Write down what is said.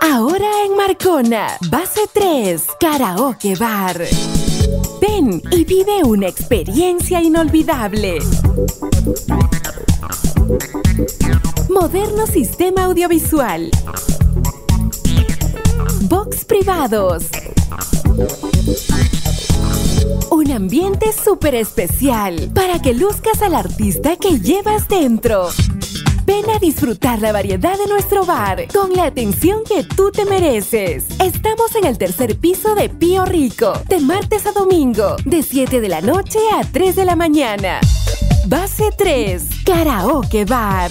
Ahora en Marcona, base 3, Karaoke Bar. Ven y vive una experiencia inolvidable. Moderno sistema audiovisual. Box privados. Un ambiente súper especial para que luzcas al artista que llevas dentro. Ven a disfrutar la variedad de nuestro bar con la atención que tú te mereces. Estamos en el tercer piso de Pío Rico, de martes a domingo, de 7 de la noche a 3 de la mañana. Base 3, Karaoke Bar.